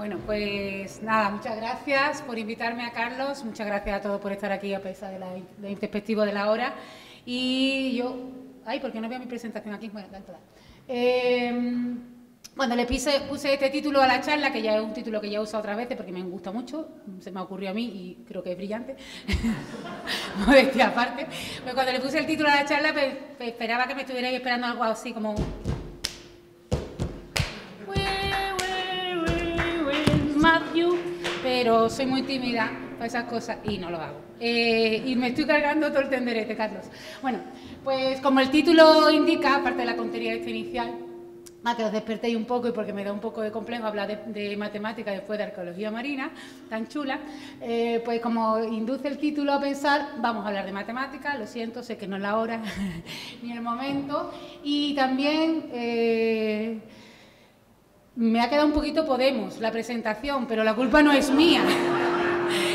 Bueno, pues nada, muchas gracias por invitarme a Carlos, muchas gracias a todos por estar aquí a pesar de del introspectivo de la hora. Y yo, ay, porque no veo mi presentación aquí, bueno, tanto da. Eh, cuando le puse, puse este título a la charla, que ya es un título que ya he usado otras veces porque me gusta mucho, se me ocurrió a mí y creo que es brillante, modestia aparte, pues cuando le puse el título a la charla, pues esperaba que me estuvierais esperando algo así como Matthew, pero soy muy tímida para esas cosas y no lo hago. Eh, y me estoy cargando todo el tenderete, Carlos. Bueno, pues como el título indica, aparte de la tontería este inicial, a que os despertéis un poco y porque me da un poco de complejo hablar de, matemática después de arqueología marina, tan chula, eh, pues como induce el título a pensar, vamos a hablar de matemática, lo siento, sé que no es la hora ni el momento, y también... Eh, me ha quedado un poquito Podemos la presentación, pero la culpa no es mía.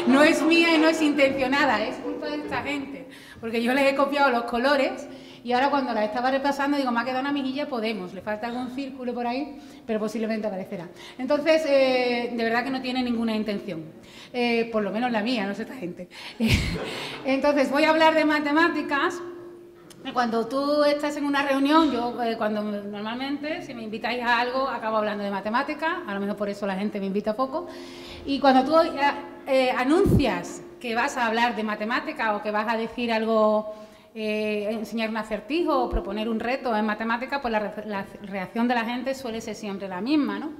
No es mía y no es intencionada, es culpa de esta gente. Porque yo les he copiado los colores y ahora cuando la estaba repasando digo, me ha quedado una mejilla Podemos, le falta algún círculo por ahí, pero posiblemente aparecerá. Entonces, eh, de verdad que no tiene ninguna intención. Eh, por lo menos la mía, no sé esta gente. Entonces, voy a hablar de matemáticas cuando tú estás en una reunión, yo eh, cuando normalmente, si me invitáis a algo, acabo hablando de matemáticas, a lo mejor por eso la gente me invita poco, y cuando tú eh, eh, anuncias que vas a hablar de matemáticas o que vas a decir algo, enseñar un acertijo o proponer un reto en matemáticas, pues la, la reacción de la gente suele ser siempre la misma, ¿no?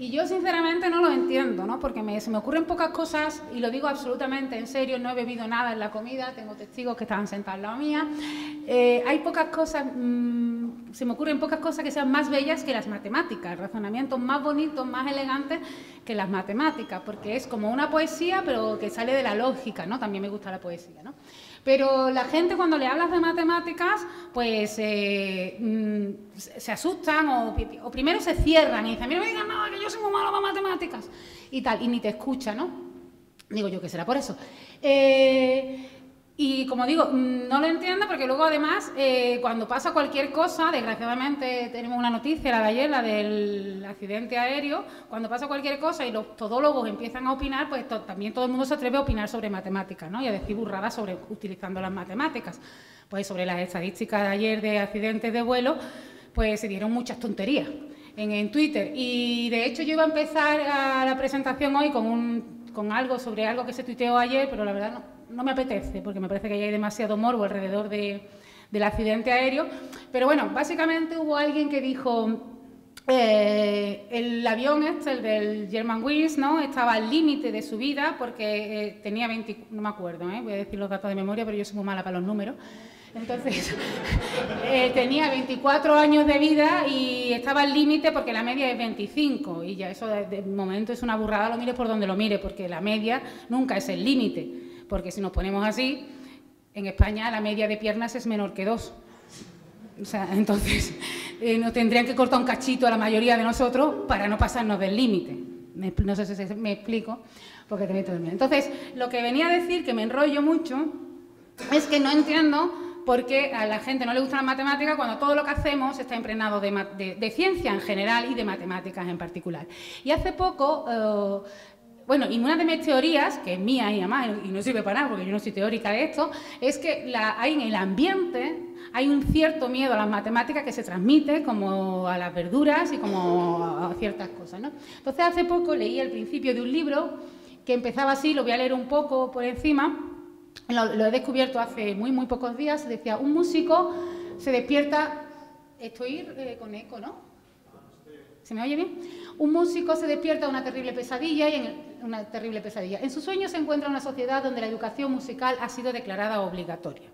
Y yo sinceramente no lo entiendo, ¿no? Porque se me ocurren pocas cosas, y lo digo absolutamente en serio, no he bebido nada en la comida, tengo testigos que estaban sentados al lado mía. Eh, hay pocas cosas, mm, se me ocurren pocas cosas que sean más bellas que las matemáticas, razonamientos más bonitos, más elegantes que las matemáticas, porque es como una poesía, pero que sale de la lógica, ¿no? También me gusta la poesía, ¿no? Pero la gente cuando le hablas de matemáticas, pues eh, mm, se asustan o, primero se cierran y dicen, mira, me digan nada, que yo soy muy malo para matemáticas y tal, y ni te escucha, ¿no? Digo yo que será por eso. Eh, y como digo, no lo entiendo porque luego además, eh, cuando pasa cualquier cosa, desgraciadamente tenemos una noticia, la de ayer, la del accidente aéreo, cuando pasa cualquier cosa y los todólogos empiezan a opinar, pues también todo el mundo se atreve a opinar sobre matemáticas, ¿no? Y a decir burradas sobre utilizando las matemáticas. Pues sobre las estadísticas de ayer de accidentes de vuelo, pues se dieron muchas tonterías en, Twitter. Y de hecho yo iba a empezar la presentación hoy con, un, con algo sobre algo que se tuiteó ayer, pero la verdad no no me apetece, porque me parece que ya hay demasiado morbo alrededor del accidente aéreo. Pero bueno, básicamente hubo alguien que dijo, eh, el avión este, el del Germanwings, ¿no? estaba al límite de su vida porque eh, tenía 20, no me acuerdo, ¿eh? voy a decir los datos de memoria, pero yo soy muy mala para los números. Entonces, tenía 24 años de vida y estaba al límite porque la media es 25 y ya eso de, momento es una burrada, lo mire por donde lo mire, porque la media nunca es el límite porque si nos ponemos así, en España la media de piernas es menor que dos. O sea, entonces eh, nos tendrían que cortar un cachito a la mayoría de nosotros para no pasarnos del límite. No sé si me explico, porque te meto Entonces, lo que venía a decir, que me enrollo mucho, es que no entiendo por qué a la gente no le gusta la matemática cuando todo lo que hacemos está impregnado de, ciencia en general y de matemáticas en particular. Y hace poco... Eh, bueno, y una de mis teorías, que es mía y además, y no sirve para nada porque yo no soy teórica de esto, es que la, hay en el ambiente hay un cierto miedo a las matemáticas que se transmite como a las verduras y como a ciertas cosas. ¿no? Entonces, hace poco leí el principio de un libro que empezaba así, lo voy a leer un poco por encima, lo, he descubierto hace muy, muy pocos días, decía, un músico se despierta, estoy eh, con eco, ¿no? ¿Se me oye bien? Un músico se despierta de una terrible pesadilla y en una terrible pesadilla. En su sueño se encuentra una sociedad donde la educación musical ha sido declarada obligatoria.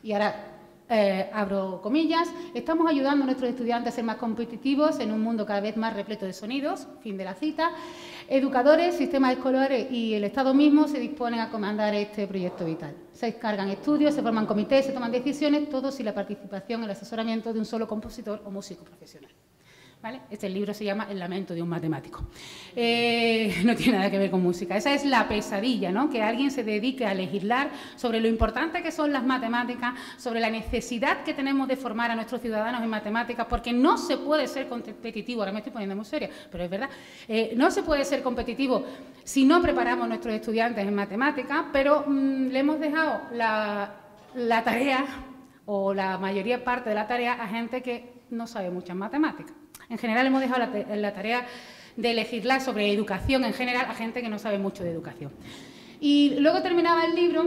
Y ahora eh, abro comillas, estamos ayudando a nuestros estudiantes a ser más competitivos en un mundo cada vez más repleto de sonidos, fin de la cita. Educadores, sistemas escolares y el Estado mismo se disponen a comandar este proyecto vital. Se descargan estudios, se forman comités, se toman decisiones, todo sin la participación, el asesoramiento de un solo compositor o músico profesional. Este libro se llama El lamento de un matemático. Eh, no tiene nada que ver con música. Esa es la pesadilla, ¿no? Que alguien se dedique a legislar sobre lo importante que son las matemáticas, sobre la necesidad que tenemos de formar a nuestros ciudadanos en matemáticas, porque no se puede ser competitivo, ahora me estoy poniendo muy seria, pero es verdad, eh, no se puede ser competitivo si no preparamos a nuestros estudiantes en matemáticas, pero mm, le hemos dejado la, la tarea o la mayoría parte de la tarea a gente que no sabe muchas matemáticas. En general hemos dejado la, tarea de legislar sobre educación en general a gente que no sabe mucho de educación. Y luego terminaba el libro,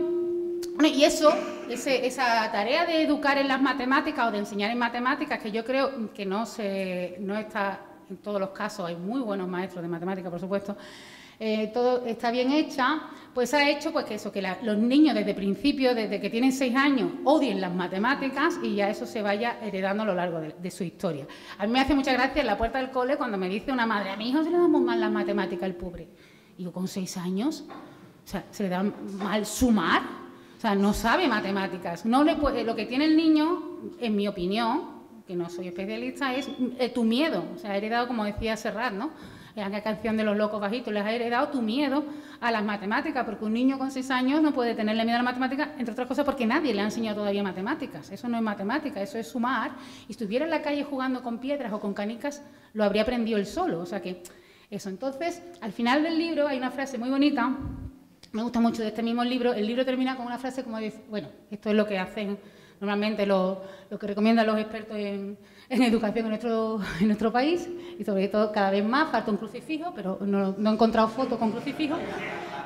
y eso, esa tarea de educar en las matemáticas o de enseñar en matemáticas, que yo creo que no, se, no está en todos los casos, hay muy buenos maestros de matemáticas, por supuesto, eh, todo está bien hecha, pues ha hecho pues que eso, que los niños desde principio, desde que tienen seis años, odien las matemáticas y ya eso se vaya heredando a lo largo de, su historia. A mí me hace mucha gracia en la puerta del cole cuando me dice una madre, a mi hijo se le damos mal las matemáticas al pobre. Y yo con seis años, o sea, se le da mal sumar, o sea, no sabe matemáticas. No le puede, lo que tiene el niño, en mi opinión, que no soy especialista, es eh, tu miedo. O sea, ha heredado, como decía Serrat, ¿no? La canción de los locos bajitos, les ha heredado tu miedo a las matemáticas, porque un niño con seis años no puede tenerle miedo a las matemáticas, entre otras cosas porque nadie le ha enseñado todavía matemáticas. Eso no es matemática, eso es sumar. Y si estuviera en la calle jugando con piedras o con canicas, lo habría aprendido él solo. O sea que eso. Entonces, al final del libro hay una frase muy bonita, me gusta mucho de este mismo libro. El libro termina con una frase como dice, bueno, esto es lo que hacen normalmente lo, lo que recomiendan los expertos en en educación en nuestro, país y sobre todo cada vez más, falta un crucifijo, pero no, he encontrado fotos con crucifijo.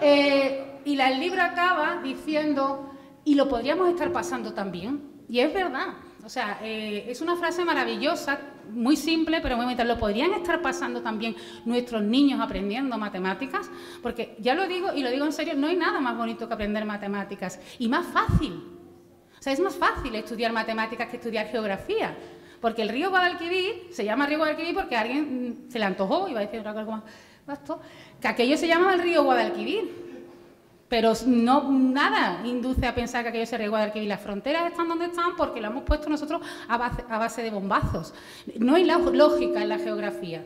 Eh, y el libro acaba diciendo, y lo podríamos estar pasando también, y es verdad. O sea, eh, es una frase maravillosa, muy simple, pero muy bonita. ¿Lo podrían estar pasando también nuestros niños aprendiendo matemáticas? Porque ya lo digo, y lo digo en serio, no hay nada más bonito que aprender matemáticas y más fácil. O sea, es más fácil estudiar matemáticas que estudiar geografía. Porque el río Guadalquivir se llama río Guadalquivir porque a alguien mm, se le antojó, iba a decir cosa más, que aquello se llama el río Guadalquivir. Pero no, nada induce a pensar que aquello es el río Guadalquivir. Las fronteras están donde están porque lo hemos puesto nosotros a base, a base de bombazos. No hay lógica en la geografía.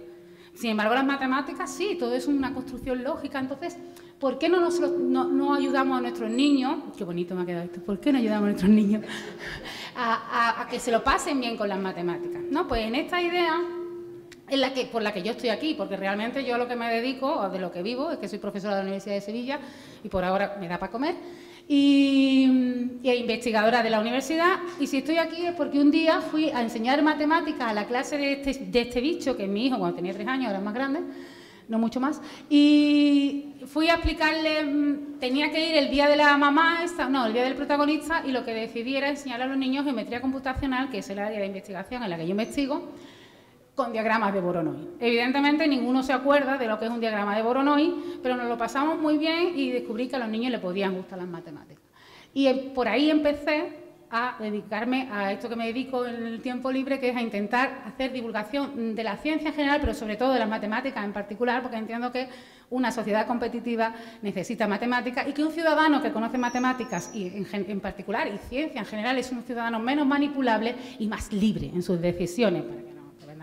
Sin embargo, las matemáticas sí, todo es una construcción lógica. Entonces, ¿por qué no, no, ayudamos a nuestros niños? Qué bonito me ha quedado esto. ¿Por qué no ayudamos a nuestros niños a, que se lo pasen bien con las matemáticas? No, pues en esta idea en la que, por la que yo estoy aquí, porque realmente yo lo que me dedico, o de lo que vivo, es que soy profesora de la Universidad de Sevilla y por ahora me da para comer y, investigadora de la universidad. Y si estoy aquí es porque un día fui a enseñar matemáticas a la clase de este, de este bicho, que es mi hijo cuando tenía tres años, ahora es más grande, no mucho más. Y fui a explicarle, mm, tenía que ir el día de la mamá, no, el día del protagonista, y lo que decidí era enseñar a los niños geometría computacional, que es el área de investigación en la que yo investigo, con diagramas de Voronoi. Evidentemente ninguno se acuerda de lo que es un diagrama de Voronoi, pero nos lo pasamos muy bien y descubrí que a los niños les podían gustar las matemáticas. Y por ahí empecé a dedicarme a esto que me dedico en el tiempo libre, que es a intentar hacer divulgación de la ciencia en general, pero sobre todo de las matemáticas en particular, porque entiendo que una sociedad competitiva necesita matemáticas y que un ciudadano que conoce matemáticas y en, particular y ciencia en general es un ciudadano menos manipulable y más libre en sus decisiones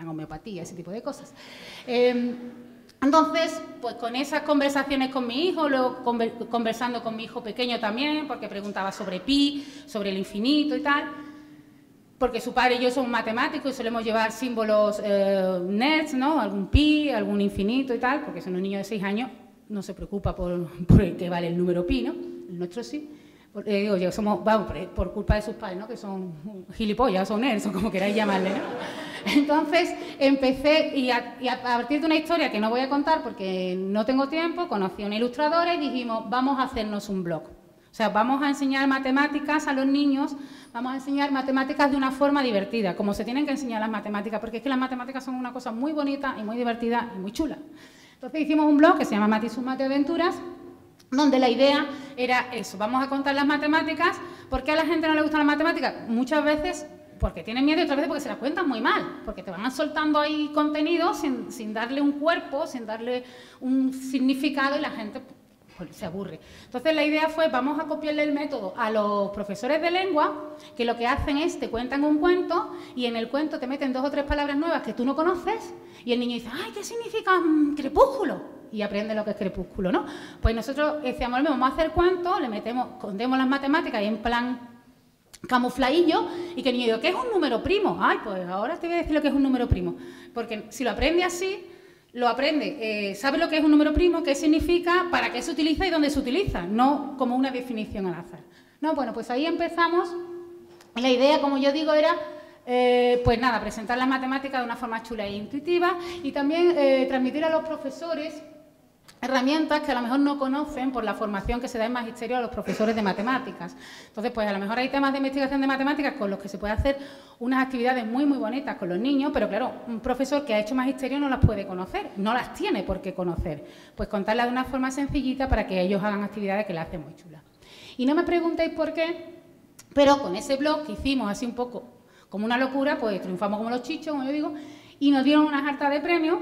homeopatía, ese tipo de cosas. Em, entonces, pues con esas conversaciones con mi hijo, luego conversando con mi hijo pequeño también, porque preguntaba sobre pi, sobre el infinito y tal, porque su padre y yo somos matemáticos y solemos llevar símbolos eh, nerds, ¿no? Algún pi, algún infinito y tal, porque son un niño de seis años, no se preocupa por, por el que vale el número pi, ¿no? El nuestro sí. Eh, digo yo, somos, vamos, por, culpa de sus padres, ¿no? Que son gilipollas, son nerds, o como queráis llamarle, ¿no? Entonces empecé, y a, partir de una historia que no voy a contar porque no tengo tiempo, conocí a una ilustradora y dijimos, vamos a hacernos un blog. O sea, vamos a enseñar matemáticas a los niños, vamos a enseñar matemáticas de una forma divertida, como se tienen que enseñar las matemáticas, porque es que las matemáticas son una cosa muy bonita y muy divertida y muy chula. Entonces hicimos un blog que se llama Matisum Mate Aventuras, donde la idea era eso, vamos a contar las matemáticas. ¿Por qué a la gente no le gustan las matemáticas? Muchas veces porque tienen miedo y otras veces porque se las cuentan muy mal, porque te van soltando ahí contenido sin, darle un cuerpo, sin darle un significado y la gente pues se aburre. Entonces la idea fue, vamos a copiarle el método a los profesores de lengua, que lo que hacen es, te cuentan un cuento y en el cuento te meten dos o tres palabras nuevas que tú no conoces y el niño dice, ay, ¿qué significa mm, crepúsculo? y aprende lo que es crepúsculo, ¿no? Pues nosotros decíamos, vamos a hacer cuento, le metemos, escondemos las matemáticas y en plan camufladillo y que el niño diga, ¿qué es un número primo? Ay, pues ahora te voy a decir lo que es un número primo. Porque si lo aprende así, lo aprende, eh, sabe lo que es un número primo, qué significa, para qué se utiliza y dónde se utiliza, no como una definición al azar. No, bueno, pues ahí empezamos. La idea, como yo digo, era eh, pues nada, presentar las matemáticas de una forma chula e intuitiva y también eh, transmitir a los profesores herramientas que a lo mejor no conocen por la formación que se da en magisterio a los profesores de matemáticas. Entonces, pues a lo mejor hay temas de investigación de matemáticas con los que se puede hacer unas actividades muy, muy bonitas con los niños, pero claro, un profesor que ha hecho magisterio no las puede conocer, no las tiene por qué conocer. Pues contarlas de una forma sencillita para que ellos hagan actividades que las hacen muy chulas. Y no me preguntéis por qué, pero con ese blog que hicimos así un poco como una locura, pues triunfamos como los chichos, como yo digo, y nos dieron una harta de premios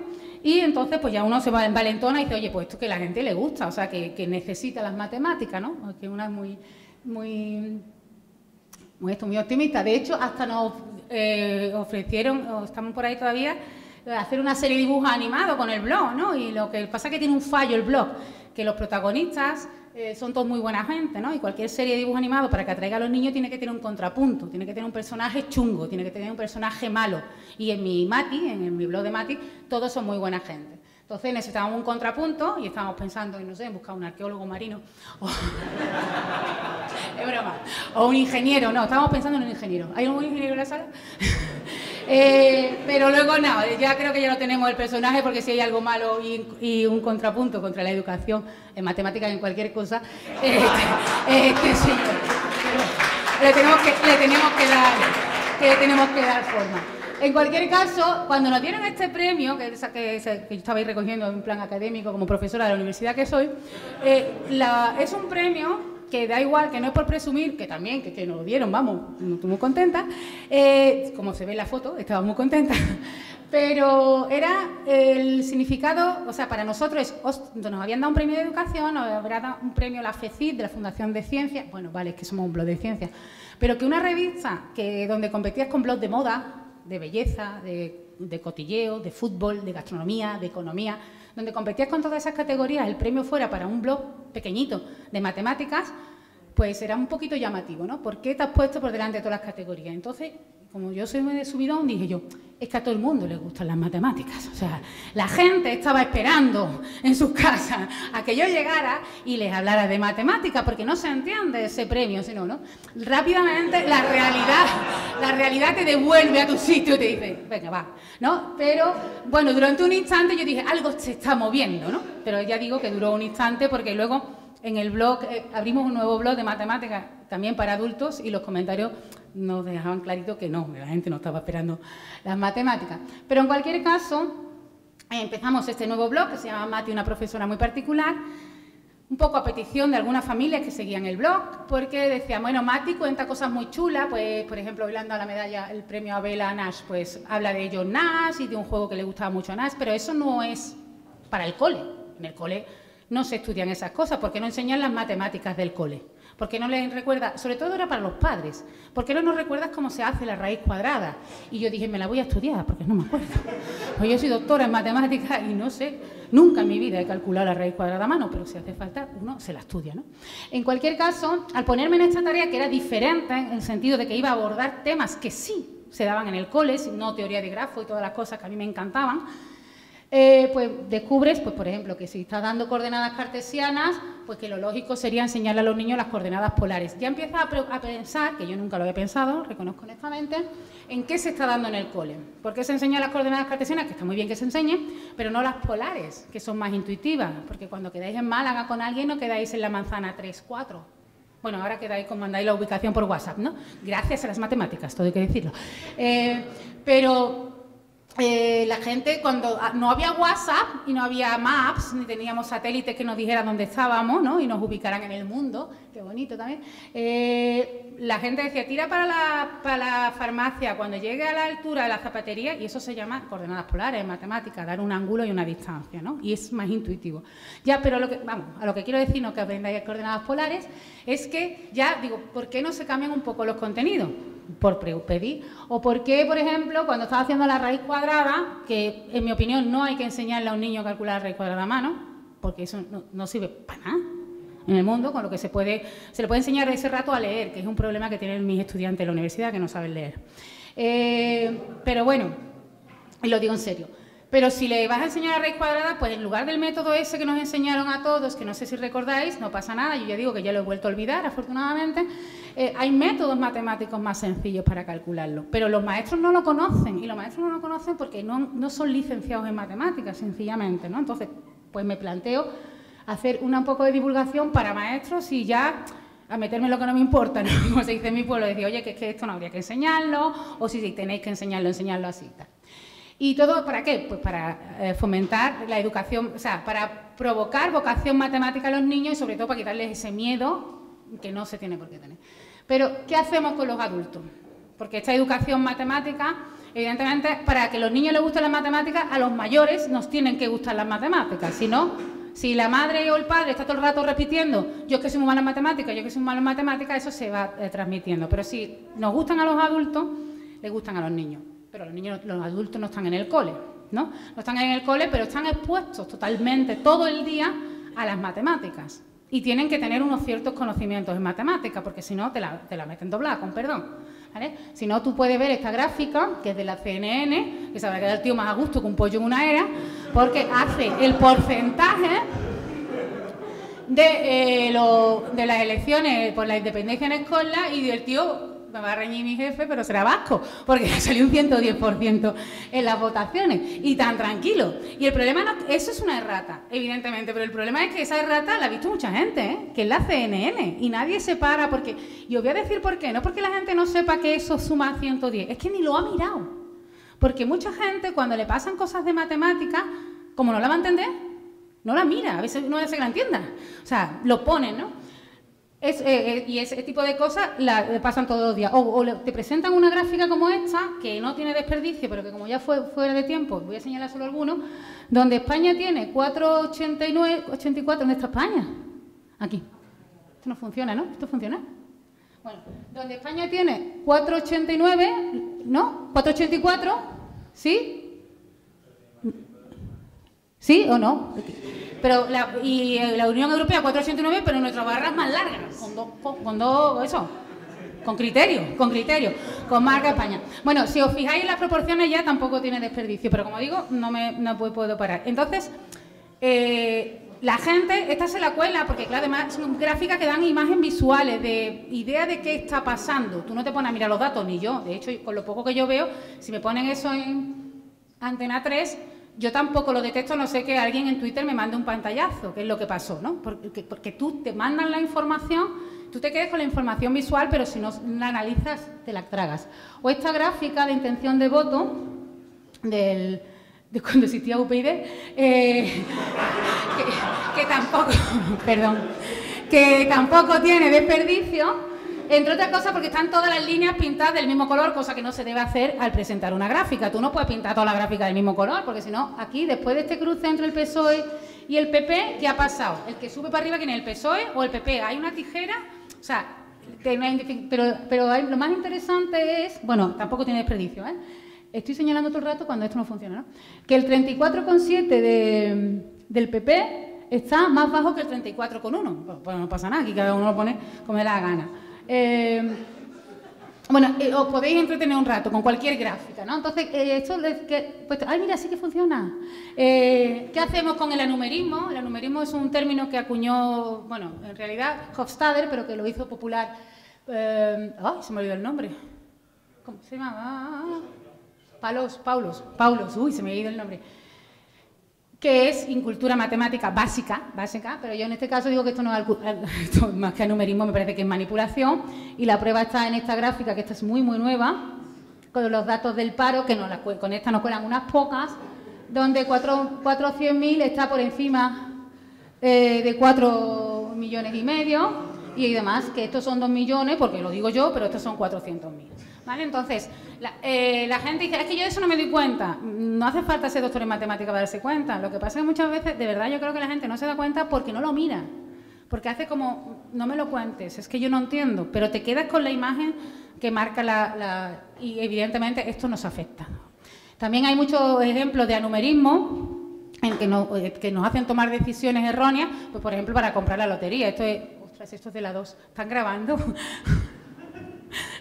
y entonces, pues ya uno se va en valentona y dice, oye, pues esto que la gente le gusta, o sea, que, necesita las matemáticas, ¿no? Que una es muy, muy, muy, esto, muy optimista. De hecho, hasta nos eh, ofrecieron, o estamos por ahí todavía, hacer una serie de dibujos animados con el blog, ¿no? Y lo que pasa es que tiene un fallo el blog, que los protagonistas eh, son todos muy buena gente, ¿no? Y cualquier serie de dibujos animados para que atraiga a los niños tiene que tener un contrapunto, tiene que tener un personaje chungo, tiene que tener un personaje malo. Y en mi Mati, en mi blog de Mati, todos son muy buena gente. Entonces necesitábamos un contrapunto y estábamos pensando, no sé, en buscar un arqueólogo marino. O... es broma. O un ingeniero, no, estábamos pensando en un ingeniero. ¿Hay algún ingeniero en la sala? Eh, pero luego nada, ya creo que ya lo tenemos el personaje porque si hay algo malo y, un contrapunto contra la educación en matemáticas, en cualquier cosa, este, este le tenemos que, le tenemos que dar, que tenemos que dar forma. En cualquier caso, cuando nos dieron este premio, que, que, que yo estaba ahí recogiendo en plan académico como profesora de la universidad que soy, eh, es un premio que da igual, que no es por presumir, que también, que, nos lo dieron, vamos, estoy muy contenta, eh, como se ve en la foto, estaba muy contenta, pero era el significado, o sea, para nosotros nos habían dado un premio de educación, nos habrían dado un premio la FECID, de la Fundación de Ciencias, bueno, vale, es que somos un blog de ciencias, pero que una revista que donde competías con blogs de moda, de belleza, de, de cotilleo, de fútbol, de gastronomía, de economía, donde competías con todas esas categorías, el premio fuera para un blog pequeñito de matemáticas, pues era un poquito llamativo, ¿no? ¿Por qué te has puesto por delante de todas las categorías? Entonces, como yo soy de subidón, dije yo, es que a todo el mundo le gustan las matemáticas. O sea, la gente estaba esperando en sus casas a que yo llegara y les hablara de matemáticas, porque no se entiende ese premio, sino, ¿no? Rápidamente la realidad, la realidad te devuelve a tu sitio y te dice, venga, va, ¿no? Pero, bueno, durante un instante yo dije, algo se está moviendo, ¿no? Pero ya digo que duró un instante porque luego en el blog, eh, abrimos un nuevo blog de matemáticas también para adultos y los comentarios nos dejaban clarito que no, la gente no estaba esperando las matemáticas. Pero en cualquier caso, empezamos este nuevo blog que se llama Mati, una profesora muy particular, un poco a petición de algunas familias que seguían el blog, porque decían, bueno, Mati cuenta cosas muy chulas, pues, por ejemplo, hablando a la medalla, el premio Abel a Nash, pues habla de John Nash y de un juego que le gustaba mucho a Nash, pero eso no es para el cole. En el cole no se estudian esas cosas, porque no enseñan las matemáticas del cole, porque no les recuerda, sobre todo era para los padres, porque no nos recuerdas cómo se hace la raíz cuadrada. Y yo dije, me la voy a estudiar, porque no me acuerdo. Pues yo soy doctora en matemáticas y no sé, nunca en mi vida he calculado la raíz cuadrada a mano, pero si hace falta, uno se la estudia, ¿no? En cualquier caso, al ponerme en esta tarea, que era diferente en el sentido de que iba a abordar temas que sí se daban en el cole, no teoría de grafo y todas las cosas que a mí me encantaban, eh, pues descubres, pues por ejemplo, que si estás dando coordenadas cartesianas, pues que lo lógico sería enseñarle a los niños las coordenadas polares. Ya empiezas a, pensar, que yo nunca lo había pensado, reconozco honestamente, en qué se está dando en el cole. ¿Por qué se enseñan las coordenadas cartesianas? Que está muy bien que se enseñen, pero no las polares, que son más intuitivas, porque cuando quedáis en Málaga con alguien no quedáis en la manzana 3, 4. Bueno, ahora quedáis con mandáis la ubicación por WhatsApp, ¿no? Gracias a las matemáticas, todo hay que decirlo. Eh, pero eh, la gente, cuando ah, no había WhatsApp y no había maps, ni teníamos satélites que nos dijeran dónde estábamos ¿no? y nos ubicaran en el mundo, qué bonito también, eh, la gente decía, tira para la, para la farmacia cuando llegue a la altura de la zapatería, y eso se llama coordenadas polares en matemáticas, dar un ángulo y una distancia, ¿no? y es más intuitivo. Ya, pero lo que, vamos, a lo que quiero decir, no que aprendáis coordenadas polares, es que ya, digo, ¿por qué no se cambian un poco los contenidos? Por pedir. O por qué, por ejemplo, cuando estaba haciendo la raíz cuadrada, que en mi opinión no hay que enseñarle a un niño a calcular la raíz cuadrada a mano, porque eso no, sirve para nada en el mundo, con lo que se puede, se le puede enseñar ese rato a leer, que es un problema que tienen mis estudiantes en la universidad que no saben leer. Eh, pero bueno, lo digo en serio. Pero si le vas a enseñar la raíz cuadrada, pues en lugar del método ese que nos enseñaron a todos, que no sé si recordáis, no pasa nada, yo ya digo que ya lo he vuelto a olvidar, afortunadamente, eh, hay métodos matemáticos más sencillos para calcularlo, pero los maestros no lo conocen, y los maestros no lo conocen porque no, son licenciados en matemáticas, sencillamente, ¿no? Entonces, pues me planteo hacer una un poco de divulgación para maestros y ya a meterme lo que no me importa, ¿no? como se dice en mi pueblo, decir, oye, que es que esto no habría que enseñarlo, o si, tenéis que enseñarlo, enseñarlo así. ¿Y todo para qué? Pues para eh, fomentar la educación, o sea, para provocar vocación matemática a los niños y sobre todo para quitarles ese miedo que no se tiene por qué tener. Pero, ¿qué hacemos con los adultos? Porque esta educación matemática, evidentemente, para que los niños les gusten las matemáticas, a los mayores nos tienen que gustar las matemáticas. Si no, si la madre o el padre está todo el rato repitiendo, yo que soy muy malo en matemáticas, yo que soy muy malo en matemáticas, eso se va eh, transmitiendo. Pero si nos gustan a los adultos, les gustan a los niños. Pero los niños, los adultos no están en el cole, ¿no? No están en el cole, pero están expuestos totalmente todo el día a las matemáticas. Y tienen que tener unos ciertos conocimientos en matemática, porque si no te la, te la meten doblada, con perdón. Si no, tú puedes ver esta gráfica, que es de la CNN, que se va a quedar el tío más a gusto que un pollo en una era, porque hace el porcentaje de, eh, de las elecciones por la independencia en escuela y del tío me va a reñir mi jefe, pero será vasco, porque salió un 110% en las votaciones y tan tranquilo. Y el problema, no, eso es una errata, evidentemente, pero el problema es que esa errata la ha visto mucha gente, ¿eh? que es la CNN, y nadie se para porque, y os voy a decir por qué, no porque la gente no sepa que eso suma a 110, es que ni lo ha mirado. Porque mucha gente cuando le pasan cosas de matemática, como no la va a entender, no la mira, a veces no que la entienda. O sea, lo ponen, ¿no? Es, eh, eh, y ese tipo de cosas la, pasan todos los días. O, te presentan una gráfica como esta, que no tiene desperdicio, pero que como ya fue fuera de tiempo, voy a señalar solo algunos, donde España tiene 4,89, 84, ¿dónde está España? Aquí. Esto no funciona, ¿no? ¿Esto funciona? Bueno, donde España tiene 4,89, ¿no? 4,84, ¿sí? ¿Sí o no? Pero la, y eh, la Unión Europea 489, pero nuestra barra es más larga, con dos, con, dos, eso, con criterio, con criterio, con marca España. Bueno, si os fijáis en las proporciones ya tampoco tiene desperdicio, pero como digo, no me no puedo parar. Entonces, eh, la gente, esta se la cuela, porque claro, además son gráficas que dan imágenes visuales, de idea de qué está pasando. Tú no te pones a mirar los datos, ni yo. De hecho, con lo poco que yo veo, si me ponen eso en Antena 3, yo tampoco lo detesto, no sé que alguien en Twitter me mande un pantallazo, que es lo que pasó, ¿no? Porque, tú te mandan la información, tú te quedas con la información visual, pero si no la analizas, te la tragas. O esta gráfica de intención de voto de cuando existía UPyD, eh, que, que tampoco, perdón, que tampoco tiene desperdicio, entre otras cosas porque están todas las líneas pintadas del mismo color, cosa que no se debe hacer al presentar una gráfica. Tú no puedes pintar toda la gráfica del mismo color, porque si no, aquí, después de este cruce entre el PSOE y el PP, ¿qué ha pasado? El que sube para arriba, ¿quién es el PSOE o el PP? Hay una tijera, o sea, pero, lo más interesante es, bueno, tampoco tiene desperdicio, ¿eh? Estoy señalando todo el rato cuando esto no funciona, ¿no? Que el 34,7 de, del PP está más bajo que el 34,1. Pues no pasa nada, aquí cada uno lo pone como le da la gana. Eh, bueno, eh, os podéis entretener un rato con cualquier gráfica, ¿no? Entonces, eh, esto es que, pues, ay, mira, sí que funciona. ¿Qué hacemos con el anumerismo? El anumerismo es un término que acuñó, bueno, en realidad Hofstadter, pero que lo hizo popular. ay, se me olvidó el nombre. ¿Cómo se llama? Paulos, Paulos, Paulos, uy, se me ha ido el nombre que es incultura matemática básica, básica, pero yo en este caso digo que esto no es más que numerismo, me parece que es manipulación, y la prueba está en esta gráfica, que esta es muy, muy nueva, con los datos del paro, que con esta nos cuelan unas pocas, donde 400.000 está por encima eh, de 4 millones y medio y demás, que estos son 2 millones, porque lo digo yo, pero estos son 400.000. ¿Vale? Entonces, eh, la, gente dice, es que yo de eso no me doy cuenta. No hace falta ser doctor en matemática para darse cuenta. Lo que pasa es que muchas veces, de verdad, yo creo que la gente no se da cuenta porque no lo mira. Porque hace como, no me lo cuentes, es que yo no entiendo, pero te quedas con la imagen que marca la... y evidentemente esto nos afecta. También hay muchos ejemplos de anumerismo en que, eh, que nos hacen tomar decisiones erróneas, pues por ejemplo para comprar la lotería. Esto es, ostras, esto es de la 2. ¿Están grabando?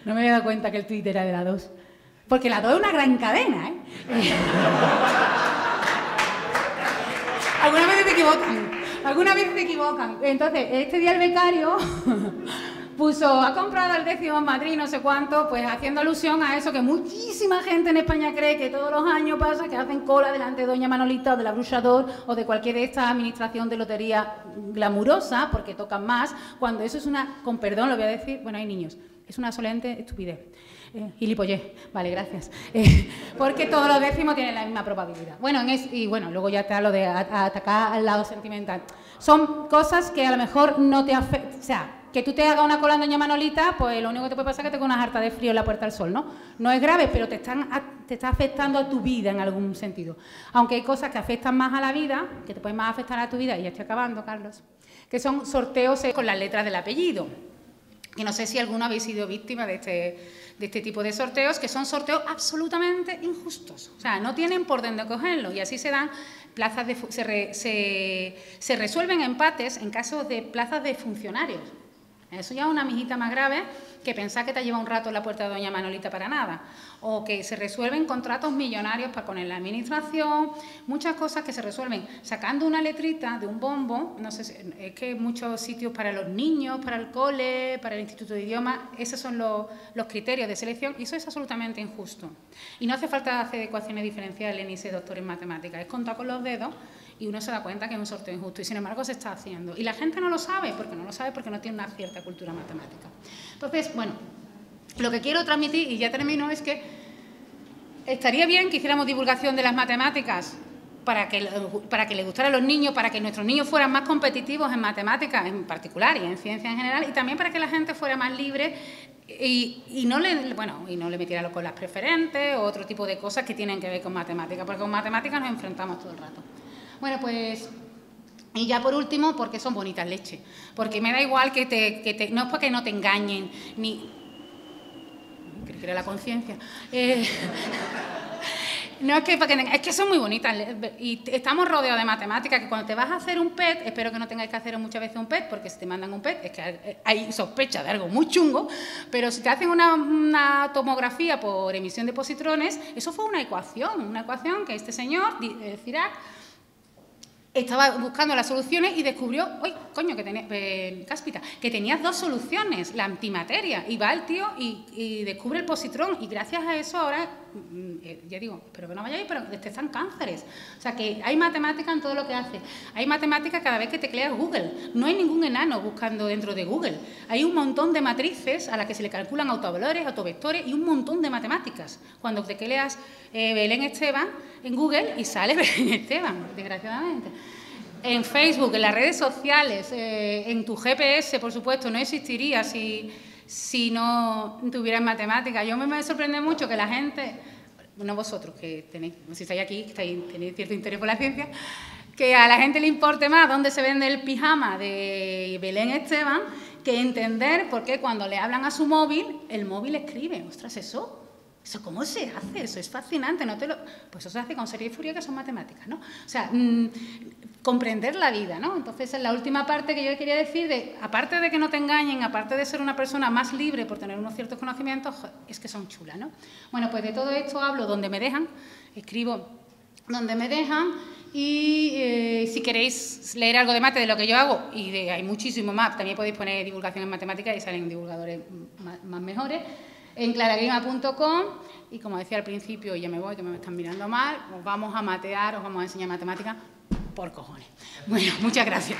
no me había dado cuenta que el Twitter era de la 2. Porque la 2 es una gran cadena, ¿eh? Algunas veces se equivocan, algunas veces se equivocan. Entonces, este día el becario puso, ha comprado el décimo en Madrid, no sé cuánto, pues haciendo alusión a eso que muchísima gente en España cree que todos los años pasa, que hacen cola delante de Doña Manolita o de la Bruchador o de cualquier de estas administración de lotería glamurosa, porque tocan más, cuando eso es una, con perdón lo voy a decir, bueno, hay niños, es una solente estupidez. Eh, gilipollez, vale, gracias. Eh, porque todos los décimos tienen la misma probabilidad. Bueno, y bueno, luego ya está lo de atacar al lado sentimental. Son cosas que a lo mejor no te afectan, o sea, que tú te hagas una cola Doña Manolita, pues lo único que te puede pasar es que te con una harta de frío en la puerta del sol, ¿no? No es grave, pero te, están, te está afectando a tu vida en algún sentido. Aunque hay cosas que afectan más a la vida, que te pueden más afectar a tu vida, y ya estoy acabando, Carlos, que son sorteos con las letras del apellido. Y no sé si alguno habéis sido víctima de este, de este tipo de sorteos, que son sorteos absolutamente injustos. O sea, no tienen por dónde cogerlo y así se dan plazas de, se, se resuelven empates en casos de plazas de funcionarios. Eso ya es una mijita más grave que pensar que te lleva un rato en la puerta de Doña Manolita para nada. O que se resuelven contratos millonarios para poner la administración, muchas cosas que se resuelven sacando una letrita de un bombo. No sé, es que muchos sitios para los niños, para el cole, para el Instituto de Idiomas, esos son los, los criterios de selección y eso es absolutamente injusto. Y no hace falta hacer ecuaciones diferenciales ni ser doctor en matemáticas, es contar con los dedos y uno se da cuenta que es un sorteo injusto y sin embargo se está haciendo. Y la gente no lo sabe, porque no lo sabe porque no tiene una cierta cultura matemática. Entonces, bueno, lo que quiero transmitir, y ya termino, es que estaría bien que hiciéramos divulgación de las matemáticas para que, para que les gustara a los niños, para que nuestros niños fueran más competitivos en matemáticas en particular y en ciencia en general, y también para que la gente fuera más libre y, y, no le bueno y no le metiera con las preferentes o otro tipo de cosas que tienen que ver con matemáticas, porque con matemáticas nos enfrentamos todo el rato. Bueno, pues y ya por último, porque son bonitas leches. Porque me da igual que te, que te no es porque no te engañen, ni... Creo que era la conciencia. Eh, no es que, es que son muy bonitas y estamos rodeados de matemáticas que cuando te vas a hacer un PET, espero que no tengáis que hacer muchas veces un PET porque si te mandan un PET es que hay sospecha de algo muy chungo, pero si te hacen una, tomografía por emisión de positrones, eso fue una ecuación, una ecuación que este señor, eh, Cirac, estaba buscando las soluciones y descubrió, uy, coño, que tenía, eh, cáspita, que tenías dos soluciones, la antimateria. Y va el tío y, descubre el positrón. Y gracias a eso ahora, ya digo, pero que no vayáis, pero detectan cánceres. O sea, que hay matemática en todo lo que hace. Hay matemática cada vez que tecleas Google. No hay ningún enano buscando dentro de Google. Hay un montón de matrices a las que se le calculan autovalores, autovectores y un montón de matemáticas. Cuando tecleas eh, Belén Esteban en Google y sale Belén Esteban, desgraciadamente en Facebook, en las redes sociales, eh, en tu GPS, por supuesto, no existiría si, si no tuvieras matemáticas. Yo me, sorprende mucho que la gente, no vosotros que tenéis, si estáis aquí, estáis, tenéis cierto interés por la ciencia, que a la gente le importe más dónde se vende el pijama de Belén Esteban que entender por qué cuando le hablan a su móvil, el móvil escribe. Ostras, eso ¿Eso cómo se hace? Eso es fascinante. ¿no te lo... Pues eso se hace con serie y furia, que son matemáticas, ¿no? O sea, mm, comprender la vida, ¿no? Entonces, en la última parte que yo quería decir, de, aparte de que no te engañen, aparte de ser una persona más libre por tener unos ciertos conocimientos, es que son chulas, ¿no? Bueno, pues de todo esto hablo donde me dejan, escribo donde me dejan y eh, si queréis leer algo de mate de lo que yo hago, y hay muchísimo más, también podéis poner divulgación en matemáticas y salen divulgadores más mejores en claragrima.com y como decía al principio, y ya me voy, que me están mirando mal, os vamos a matear, os vamos a enseñar matemáticas por cojones. Bueno, muchas gracias.